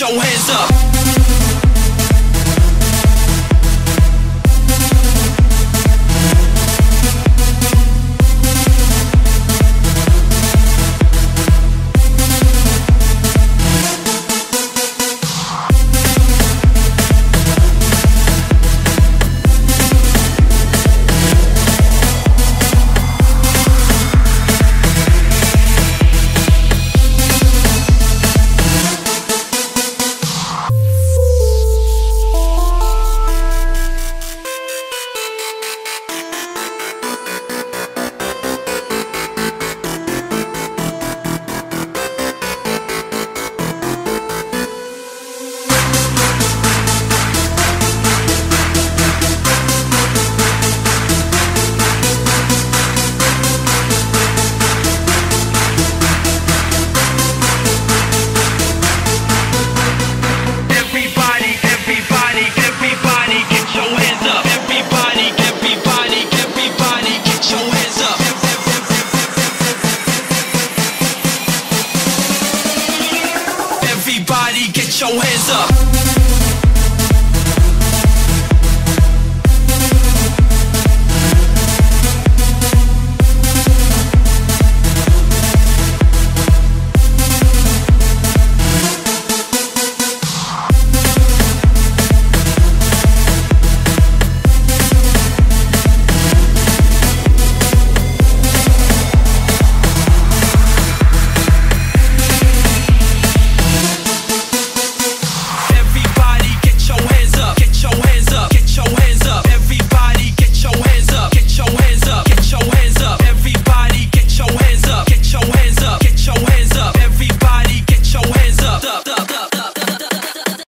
your hands up. Your hands up.